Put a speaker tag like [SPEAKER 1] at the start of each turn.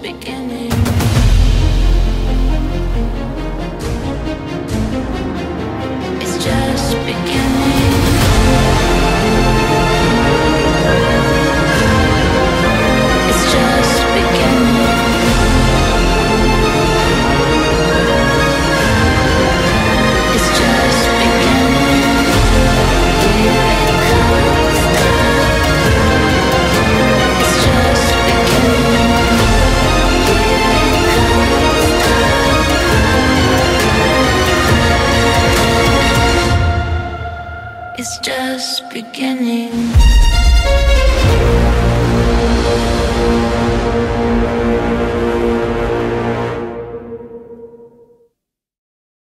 [SPEAKER 1] beginning. It's just beginning. It's just beginning.